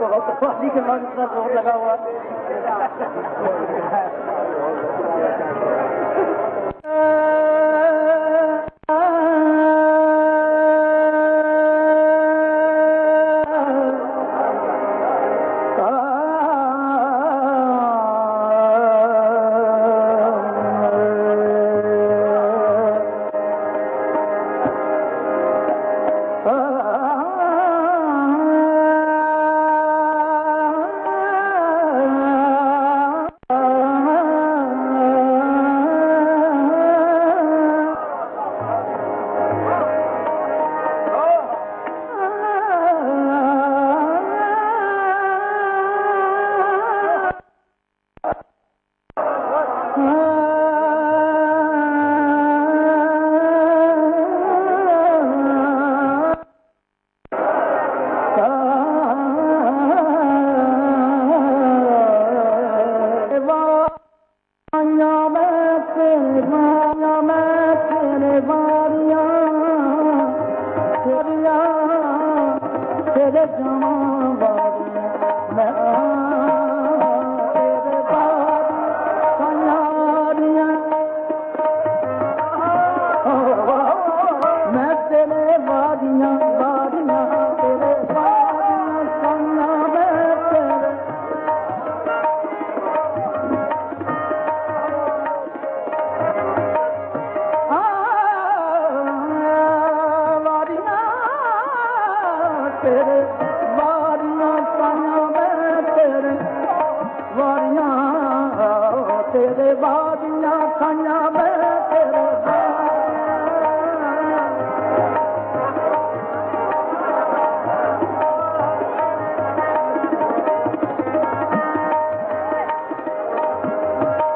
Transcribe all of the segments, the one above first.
तो पानी के मांग रोड लगा हुआ। बाबा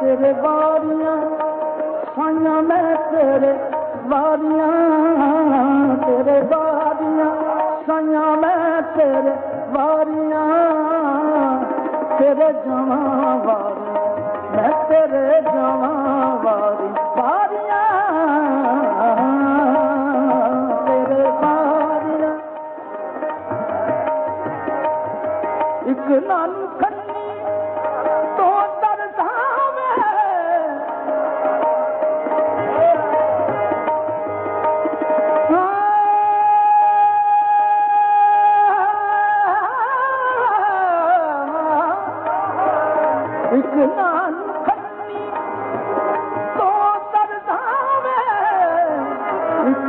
तेरे बारिया सतेरे बारिया तेरे जमा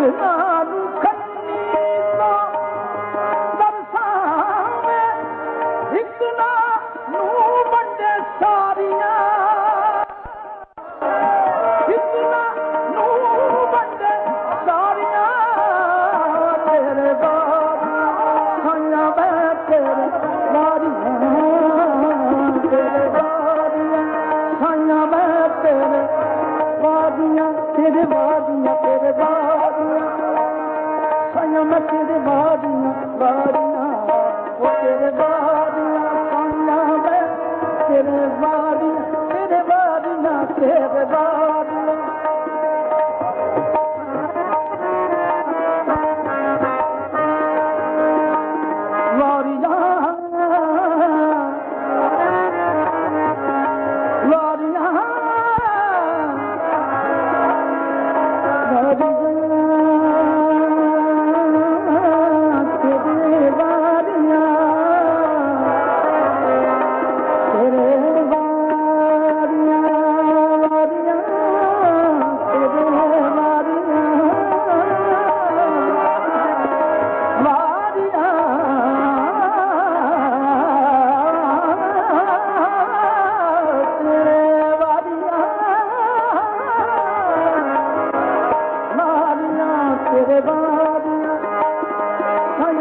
Oh, no.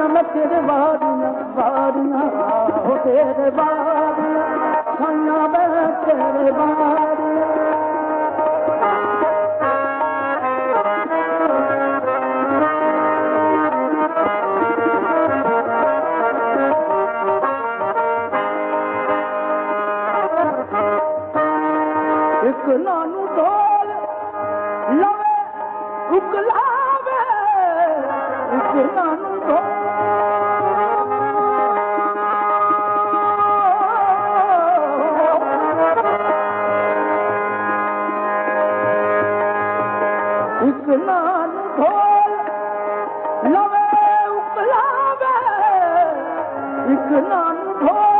बार बारे बारे बार অন্ধ